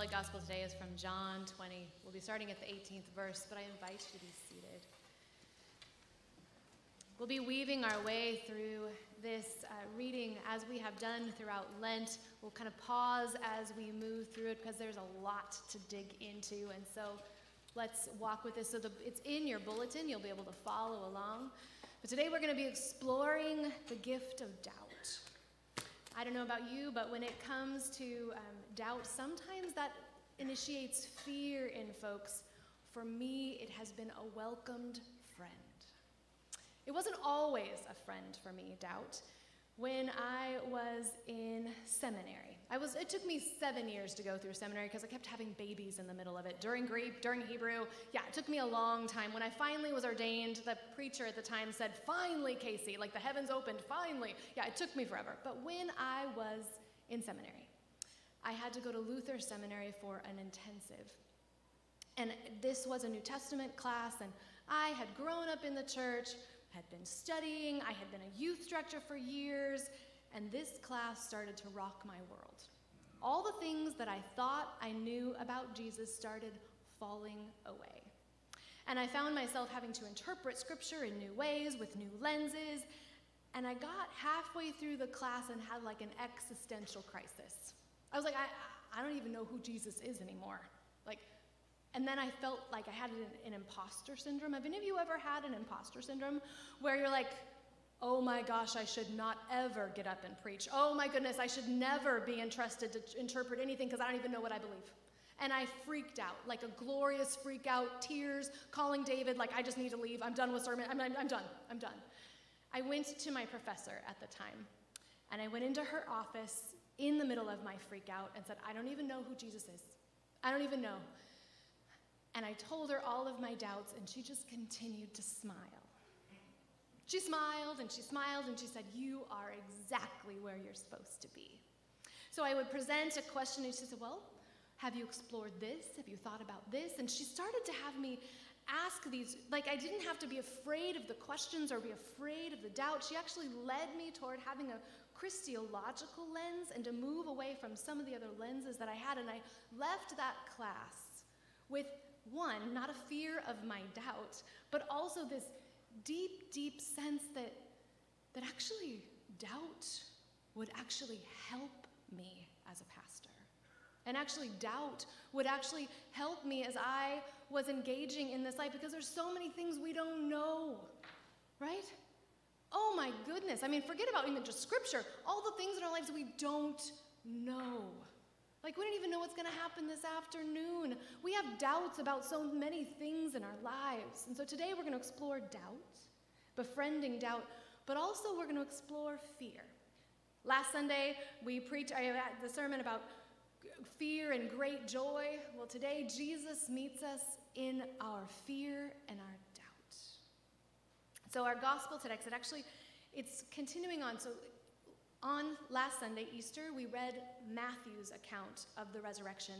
Holy Gospel today is from John 20. We'll be starting at the 18th verse, but I invite you to be seated. We'll be weaving our way through this uh, reading as we have done throughout Lent. We'll kind of pause as we move through it because there's a lot to dig into. And so let's walk with this. So the, it's in your bulletin, you'll be able to follow along. But today we're going to be exploring the gift of doubt. I don't know about you, but when it comes to um, doubt, sometimes that initiates fear in folks. For me, it has been a welcomed friend. It wasn't always a friend for me, doubt. When I was in seminary, I was, it took me seven years to go through seminary because I kept having babies in the middle of it. During Greek, during Hebrew. Yeah, it took me a long time. When I finally was ordained, the preacher at the time said, Finally, Casey, like the heavens opened, finally. Yeah, it took me forever. But when I was in seminary, I had to go to Luther Seminary for an intensive. And this was a New Testament class, and I had grown up in the church, had been studying, I had been a youth director for years, and this class started to rock my world. All the things that I thought I knew about Jesus started falling away. And I found myself having to interpret scripture in new ways with new lenses. And I got halfway through the class and had like an existential crisis. I was like, I, I don't even know who Jesus is anymore. Like, and then I felt like I had an, an imposter syndrome. Have any of you ever had an imposter syndrome where you're like, Oh my gosh, I should not ever get up and preach. Oh my goodness, I should never be entrusted to interpret anything because I don't even know what I believe. And I freaked out, like a glorious freak out, tears, calling David, like, I just need to leave. I'm done with sermon. I'm, I'm, I'm done. I'm done. I went to my professor at the time, and I went into her office in the middle of my freak out and said, I don't even know who Jesus is. I don't even know. And I told her all of my doubts, and she just continued to smile. She smiled and she smiled and she said, You are exactly where you're supposed to be. So I would present a question and she said, Well, have you explored this? Have you thought about this? And she started to have me ask these, like I didn't have to be afraid of the questions or be afraid of the doubt. She actually led me toward having a Christological lens and to move away from some of the other lenses that I had. And I left that class with one, not a fear of my doubt, but also this deep, deep sense that, that actually doubt would actually help me as a pastor. And actually, doubt would actually help me as I was engaging in this life because there's so many things we don't know, right? Oh my goodness. I mean, forget about even just scripture, all the things in our lives we don't know. Like, we don't even know what's going to happen this afternoon. We have doubts about so many things in our lives. And so today we're going to explore doubt, befriending doubt, but also we're going to explore fear. Last Sunday, we preached I had the sermon about fear and great joy. Well, today, Jesus meets us in our fear and our. So, our gospel text, it actually, it's continuing on. So, on last Sunday, Easter, we read Matthew's account of the resurrection.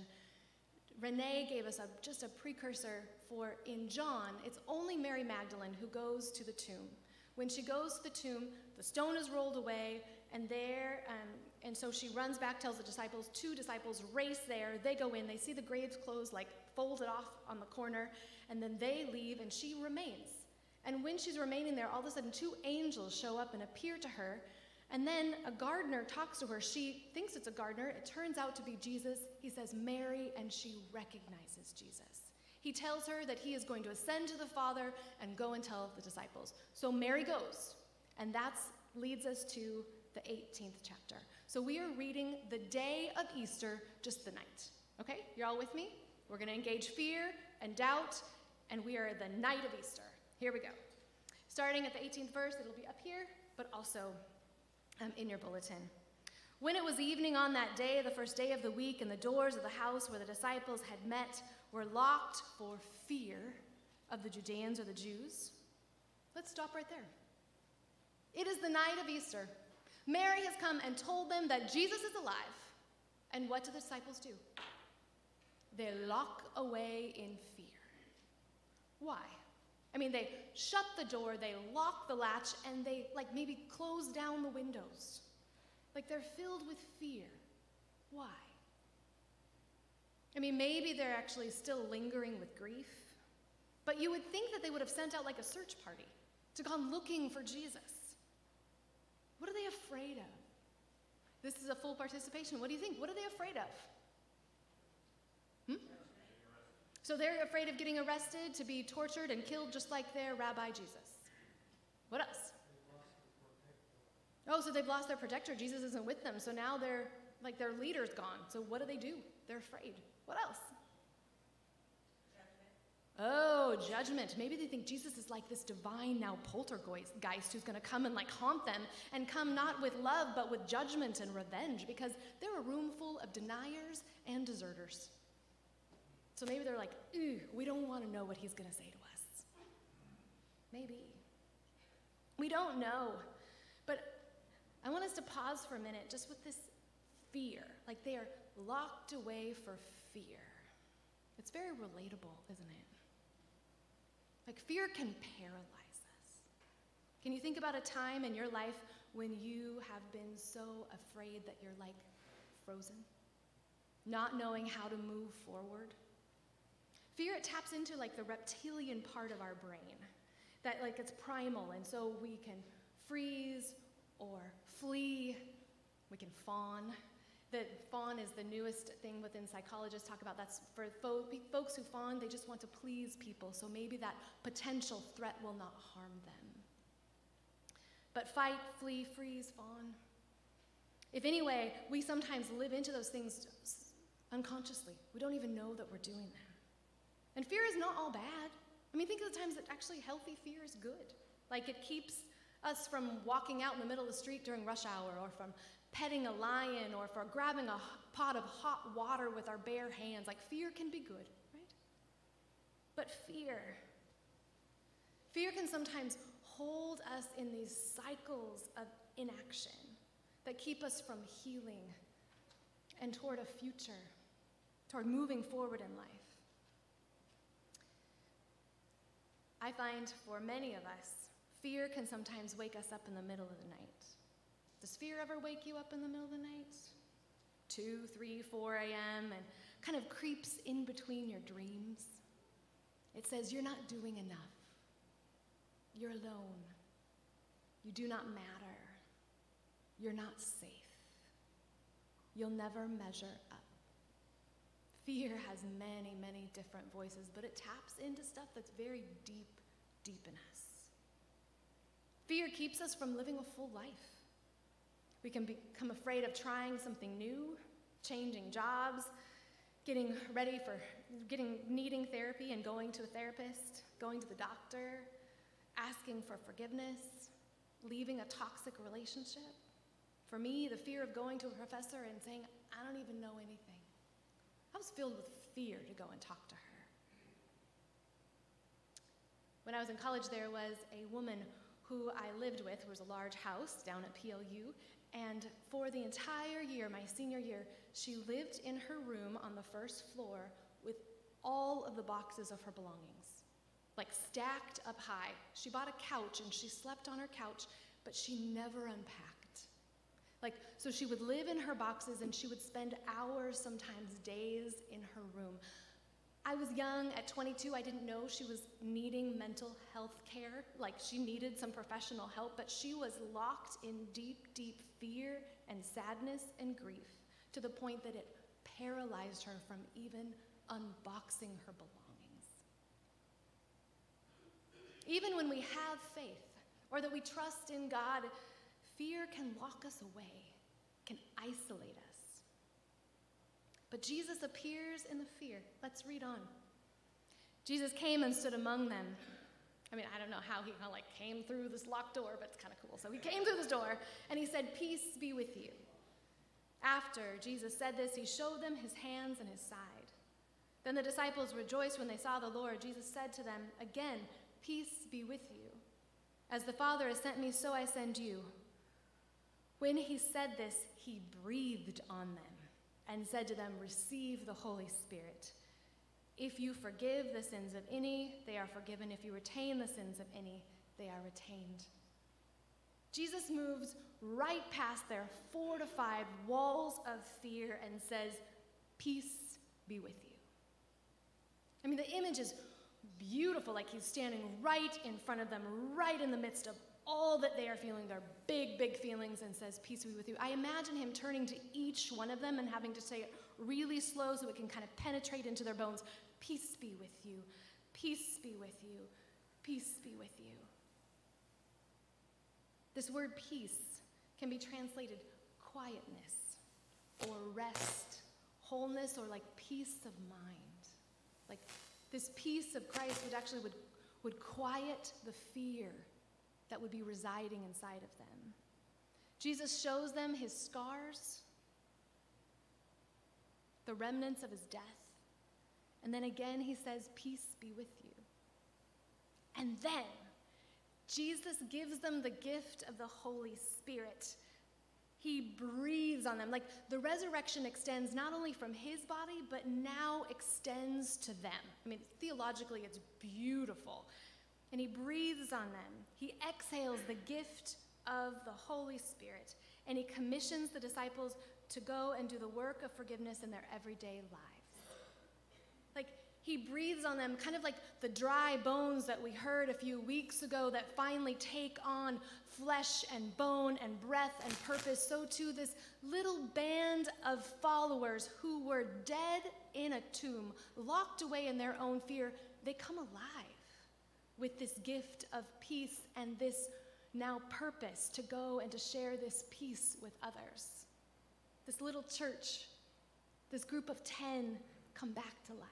Renee gave us a, just a precursor for in John, it's only Mary Magdalene who goes to the tomb. When she goes to the tomb, the stone is rolled away, and there, um, and so she runs back, tells the disciples, two disciples race there. They go in, they see the graves closed, like folded off on the corner, and then they leave, and she remains. And when she's remaining there, all of a sudden, two angels show up and appear to her and then a gardener talks to her. She thinks it's a gardener. It turns out to be Jesus. He says, Mary, and she recognizes Jesus. He tells her that he is going to ascend to the Father and go and tell the disciples. So Mary goes, and that leads us to the 18th chapter. So we are reading the day of Easter, just the night. Okay? You're all with me? We're going to engage fear and doubt, and we are the night of Easter. Here we go. Starting at the 18th verse, it'll be up here, but also um, in your bulletin. When it was evening on that day, the first day of the week, and the doors of the house where the disciples had met were locked for fear of the Judeans or the Jews, let's stop right there. It is the night of Easter. Mary has come and told them that Jesus is alive. And what do the disciples do? They lock away in fear. Why? I mean, they shut the door, they lock the latch, and they, like, maybe close down the windows. Like, they're filled with fear. Why? I mean, maybe they're actually still lingering with grief, but you would think that they would have sent out like a search party to come looking for Jesus. What are they afraid of? This is a full participation. What do you think? What are they afraid of? Hmm? So they're afraid of getting arrested, to be tortured and killed just like their rabbi Jesus. What else? Oh, so they've lost their protector. Jesus isn't with them. So now they're like their leader's gone. So what do they do? They're afraid. What else? Oh, judgment. Maybe they think Jesus is like this divine now poltergeist who's going to come and like haunt them and come not with love but with judgment and revenge because they're a room full of deniers and deserters. So maybe they're like, ooh, we don't want to know what he's going to say to us. Maybe. We don't know. But I want us to pause for a minute just with this fear. Like they are locked away for fear. It's very relatable, isn't it? Like, fear can paralyze us. Can you think about a time in your life when you have been so afraid that you're like frozen, not knowing how to move forward? Fear, it taps into like the reptilian part of our brain, that like it's primal, and so we can freeze or flee, we can fawn, that fawn is the newest thing within psychologists talk about. That's for fo- folks who fawn they just want to please people so maybe that potential threat will not harm them. But fight flee freeze fawn. If anyway we sometimes live into those things unconsciously. We don't even know that we're doing them and fear is not all bad i mean think of the times that actually healthy fear is good like it keeps us from walking out in the middle of the street during rush hour or from petting a lion or for grabbing a pot of hot water with our bare hands. Like fear can be good, right? But fear, fear can sometimes hold us in these cycles of inaction that keep us from healing and toward a future, toward moving forward in life. I find for many of us, fear can sometimes wake us up in the middle of the night. Does fear ever wake you up in the middle of the night? 2, 3, 4 a.m., and kind of creeps in between your dreams. It says, You're not doing enough. You're alone. You do not matter. You're not safe. You'll never measure up. Fear has many, many different voices, but it taps into stuff that's very deep, deep in us. Fear keeps us from living a full life. We can become afraid of trying something new, changing jobs, getting ready for getting needing therapy and going to a therapist, going to the doctor, asking for forgiveness, leaving a toxic relationship. For me, the fear of going to a professor and saying, I don't even know anything. I was filled with fear to go and talk to her. When I was in college, there was a woman who I lived with, who was a large house down at PLU, and for the entire year, my senior year, she lived in her room on the first floor with all of the boxes of her belongings, like stacked up high. She bought a couch and she slept on her couch, but she never unpacked. Like, so she would live in her boxes and she would spend hours, sometimes days, in her room. I was young at 22. I didn't know she was needing mental health care. Like she needed some professional help, but she was locked in deep, deep fear and sadness and grief to the point that it paralyzed her from even unboxing her belongings. Even when we have faith or that we trust in God, fear can lock us away, can isolate us. But Jesus appears in the fear. Let's read on. Jesus came and stood among them. I mean, I don't know how he kind of like came through this locked door, but it's kind of cool. So he came through this door and he said, Peace be with you. After Jesus said this, he showed them his hands and his side. Then the disciples rejoiced when they saw the Lord. Jesus said to them, Again, peace be with you. As the Father has sent me, so I send you. When he said this, he breathed on them and said to them, Receive the Holy Spirit. If you forgive the sins of any, they are forgiven. If you retain the sins of any, they are retained. Jesus moves right past their fortified walls of fear and says, Peace be with you. I mean, the image is beautiful, like he's standing right in front of them, right in the midst of all that they are feeling, their big, big feelings, and says, Peace be with you. I imagine him turning to each one of them and having to say it really slow so it can kind of penetrate into their bones. Peace be with you. Peace be with you. Peace be with you. This word peace can be translated quietness or rest, wholeness, or like peace of mind. Like this peace of Christ would actually would, would quiet the fear that would be residing inside of them. Jesus shows them his scars, the remnants of his death. And then again, he says, Peace be with you. And then Jesus gives them the gift of the Holy Spirit. He breathes on them. Like the resurrection extends not only from his body, but now extends to them. I mean, theologically, it's beautiful. And he breathes on them. He exhales the gift of the Holy Spirit. And he commissions the disciples to go and do the work of forgiveness in their everyday lives. Like, he breathes on them, kind of like the dry bones that we heard a few weeks ago that finally take on flesh and bone and breath and purpose. So, too, this little band of followers who were dead in a tomb, locked away in their own fear, they come alive with this gift of peace and this now purpose to go and to share this peace with others. This little church, this group of 10, come back to life.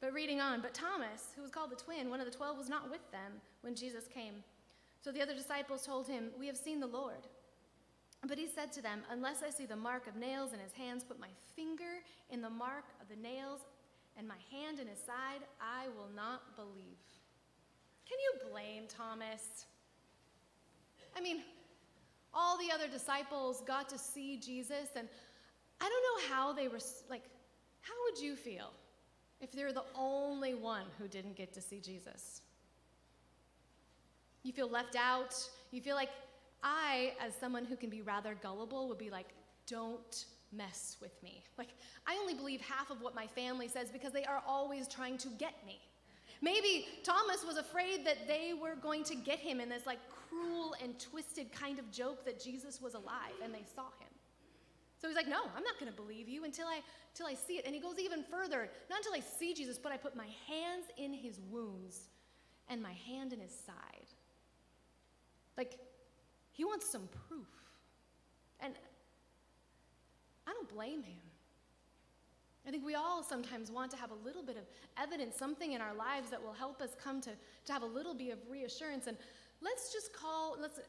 But reading on, but Thomas, who was called the twin, one of the twelve, was not with them when Jesus came. So the other disciples told him, We have seen the Lord. But he said to them, Unless I see the mark of nails in his hands, put my finger in the mark of the nails, and my hand in his side, I will not believe. Can you blame Thomas? I mean, all the other disciples got to see Jesus, and I don't know how they were, like, how would you feel if you're the only one who didn't get to see Jesus? You feel left out. You feel like I, as someone who can be rather gullible, would be like, don't mess with me. Like, I only believe half of what my family says because they are always trying to get me. Maybe Thomas was afraid that they were going to get him in this like cruel and twisted kind of joke that Jesus was alive and they saw him. So he's like, "No, I'm not going to believe you until I until I see it." And he goes even further, not until I see Jesus, but I put my hands in his wounds and my hand in his side. Like he wants some proof. And I don't blame him. I think we all sometimes want to have a little bit of evidence, something in our lives that will help us come to, to have a little bit of reassurance. And let's just call, let's,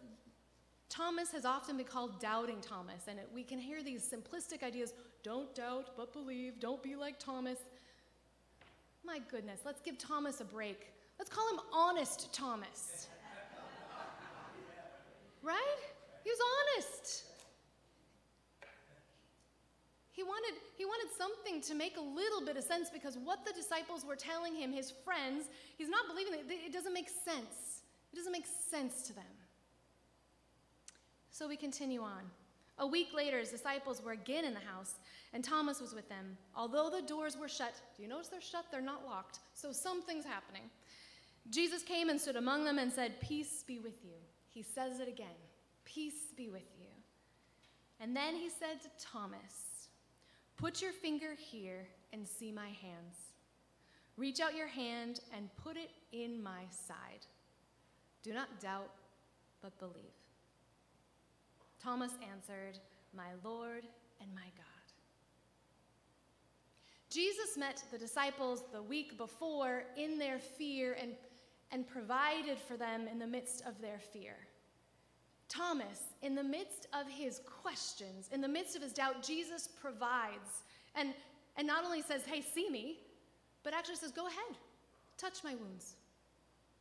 Thomas has often been called doubting Thomas, and it, we can hear these simplistic ideas don't doubt, but believe, don't be like Thomas. My goodness, let's give Thomas a break. Let's call him honest Thomas. right? He was honest. He wanted, he wanted something to make a little bit of sense because what the disciples were telling him, his friends, he's not believing it. It doesn't make sense. It doesn't make sense to them. So we continue on. A week later, his disciples were again in the house, and Thomas was with them. Although the doors were shut, do you notice they're shut? They're not locked. So something's happening. Jesus came and stood among them and said, Peace be with you. He says it again Peace be with you. And then he said to Thomas, Put your finger here and see my hands. Reach out your hand and put it in my side. Do not doubt, but believe. Thomas answered, My Lord and my God. Jesus met the disciples the week before in their fear and, and provided for them in the midst of their fear. Thomas, in the midst of his questions, in the midst of his doubt, Jesus provides and, and not only says, hey, see me, but actually says, go ahead, touch my wounds.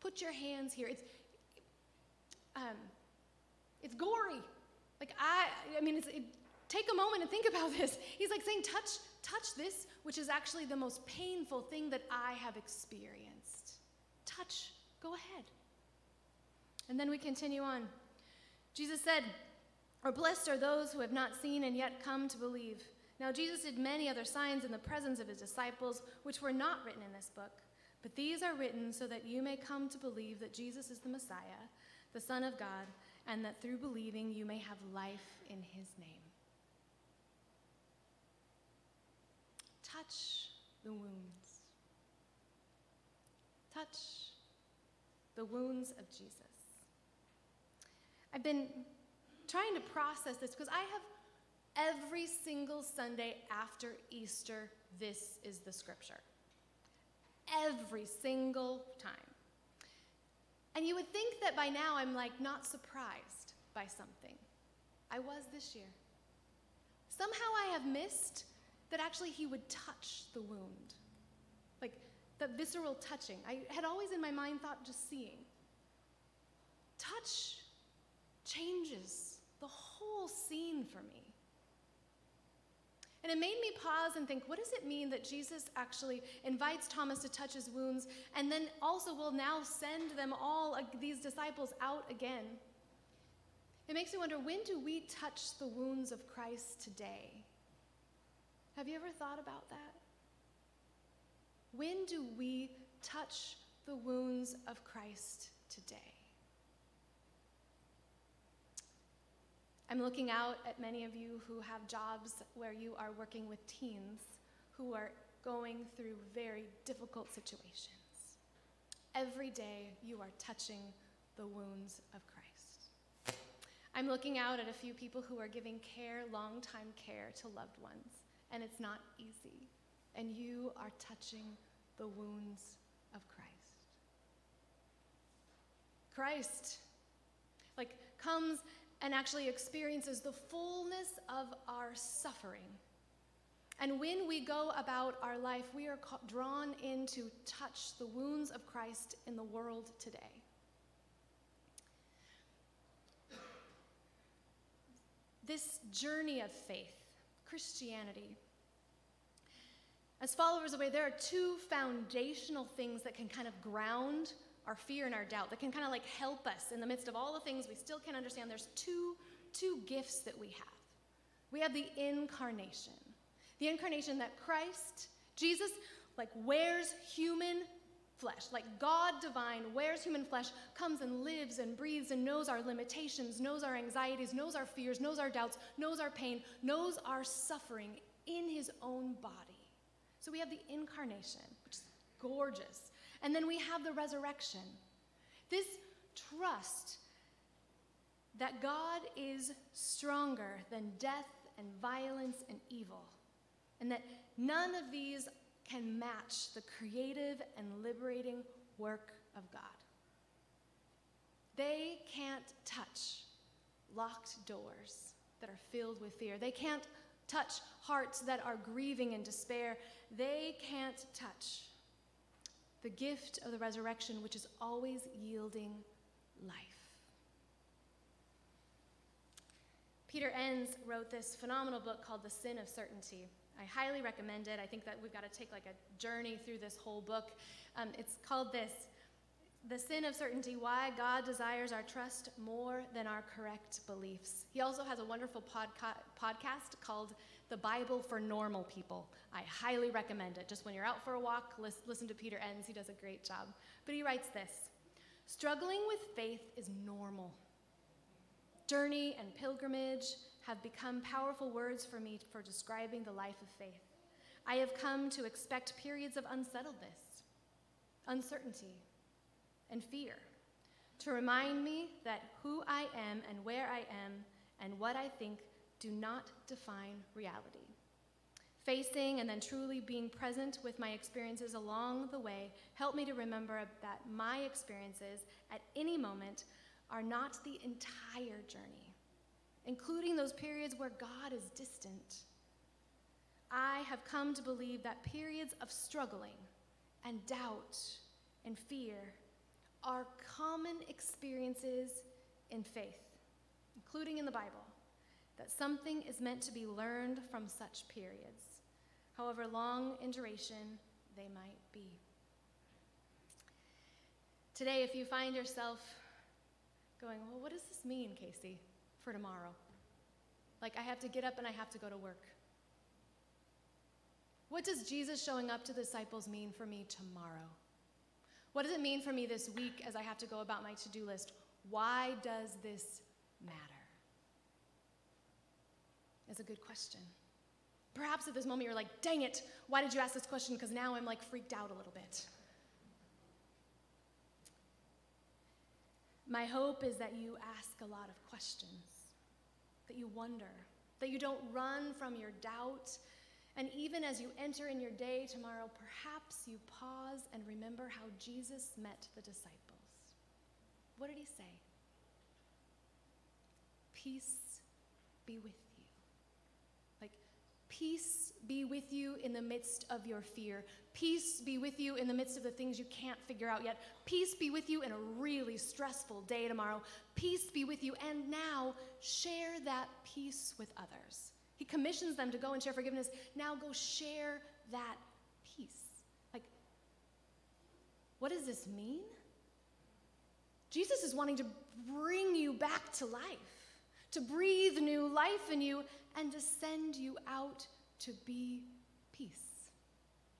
Put your hands here. It's, um, it's gory. Like, I, I mean, it, take a moment and think about this. He's like saying, touch, touch this, which is actually the most painful thing that I have experienced. Touch, go ahead. And then we continue on. Jesus said, Or blessed are those who have not seen and yet come to believe. Now, Jesus did many other signs in the presence of his disciples, which were not written in this book. But these are written so that you may come to believe that Jesus is the Messiah, the Son of God, and that through believing you may have life in his name. Touch the wounds. Touch the wounds of Jesus. I've been trying to process this because I have every single Sunday after Easter, this is the scripture. Every single time. And you would think that by now I'm like not surprised by something. I was this year. Somehow I have missed that actually he would touch the wound. Like the visceral touching. I had always in my mind thought just seeing. Touch changes the whole scene for me. And it made me pause and think what does it mean that Jesus actually invites Thomas to touch his wounds and then also will now send them all, uh, these disciples, out again? It makes me wonder when do we touch the wounds of Christ today? Have you ever thought about that? When do we touch the wounds of Christ today? I'm looking out at many of you who have jobs where you are working with teens who are going through very difficult situations. Every day you are touching the wounds of Christ. I'm looking out at a few people who are giving care, long time care to loved ones, and it's not easy. And you are touching the wounds of Christ. Christ, like, comes and actually experiences the fullness of our suffering. And when we go about our life, we are drawn in to touch the wounds of Christ in the world today. This journey of faith, Christianity, as followers of way, there are two foundational things that can kind of ground our fear and our doubt that can kind of like help us in the midst of all the things we still can't understand. There's two, two gifts that we have. We have the incarnation. The incarnation that Christ, Jesus, like wears human flesh, like God divine wears human flesh, comes and lives and breathes and knows our limitations, knows our anxieties, knows our fears, knows our doubts, knows our pain, knows our suffering in his own body. So we have the incarnation, which is gorgeous. And then we have the resurrection. This trust that God is stronger than death and violence and evil, and that none of these can match the creative and liberating work of God. They can't touch locked doors that are filled with fear. They can't touch hearts that are grieving in despair. They can't touch the gift of the resurrection, which is always yielding life. Peter Enns wrote this phenomenal book called The Sin of Certainty. I highly recommend it. I think that we've got to take like a journey through this whole book. Um, it's called this The Sin of Certainty Why God Desires Our Trust More Than Our Correct Beliefs. He also has a wonderful podca- podcast called the Bible for Normal People. I highly recommend it. Just when you're out for a walk, listen to Peter Enns. He does a great job. But he writes this Struggling with faith is normal. Journey and pilgrimage have become powerful words for me for describing the life of faith. I have come to expect periods of unsettledness, uncertainty, and fear to remind me that who I am and where I am and what I think do not define reality. Facing and then truly being present with my experiences along the way help me to remember that my experiences at any moment are not the entire journey, including those periods where God is distant. I have come to believe that periods of struggling and doubt and fear are common experiences in faith, including in the Bible that something is meant to be learned from such periods, however long in duration they might be. Today, if you find yourself going, Well, what does this mean, Casey, for tomorrow? Like, I have to get up and I have to go to work. What does Jesus showing up to the disciples mean for me tomorrow? What does it mean for me this week as I have to go about my to do list? Why does this matter? It's a good question. Perhaps at this moment you're like, dang it, why did you ask this question? Because now I'm like freaked out a little bit. My hope is that you ask a lot of questions, that you wonder, that you don't run from your doubt. And even as you enter in your day tomorrow, perhaps you pause and remember how Jesus met the disciples. What did he say? Peace be with you. Peace be with you in the midst of your fear. Peace be with you in the midst of the things you can't figure out yet. Peace be with you in a really stressful day tomorrow. Peace be with you. And now share that peace with others. He commissions them to go and share forgiveness. Now go share that peace. Like, what does this mean? Jesus is wanting to bring you back to life, to breathe new life in you, and to send you out to be peace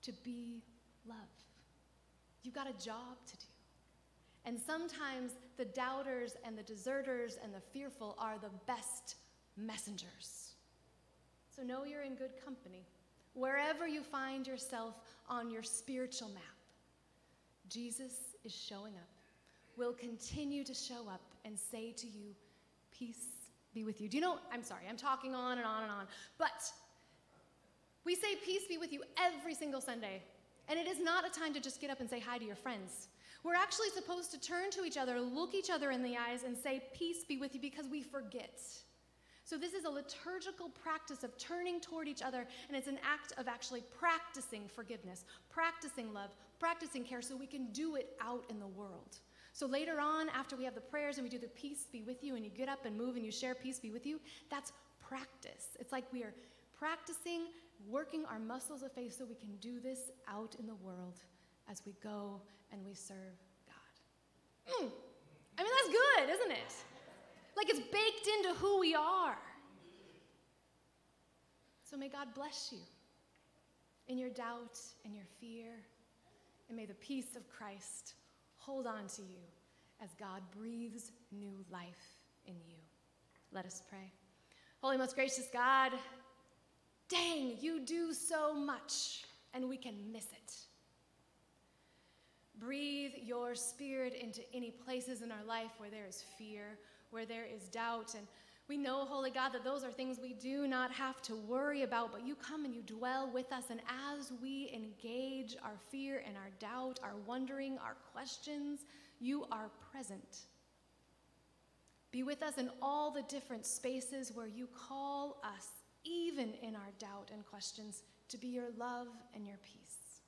to be love. You've got a job to do. And sometimes the doubters and the deserters and the fearful are the best messengers. So know you're in good company. Wherever you find yourself on your spiritual map, Jesus is showing up, will continue to show up and say to you, Peace be with you. Do you know? I'm sorry, I'm talking on and on and on, but we say peace be with you every single Sunday. And it is not a time to just get up and say hi to your friends. We're actually supposed to turn to each other, look each other in the eyes, and say, Peace be with you, because we forget. So, this is a liturgical practice of turning toward each other, and it's an act of actually practicing forgiveness, practicing love, practicing care, so we can do it out in the world. So, later on, after we have the prayers and we do the peace be with you, and you get up and move and you share peace be with you, that's practice. It's like we are practicing working our muscles of faith so we can do this out in the world as we go and we serve God. Mm. I mean, that's good, isn't it? Like it's baked into who we are. So may God bless you in your doubt and your fear, and may the peace of Christ hold on to you as God breathes new life in you. Let us pray. Holy, most gracious God, Dang, you do so much, and we can miss it. Breathe your spirit into any places in our life where there is fear, where there is doubt. And we know, Holy God, that those are things we do not have to worry about, but you come and you dwell with us. And as we engage our fear and our doubt, our wondering, our questions, you are present. Be with us in all the different spaces where you call us even in our doubt and questions, to be your love and your peace.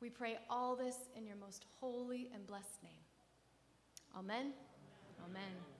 We pray all this in your most holy and blessed name. Amen. Amen. Amen.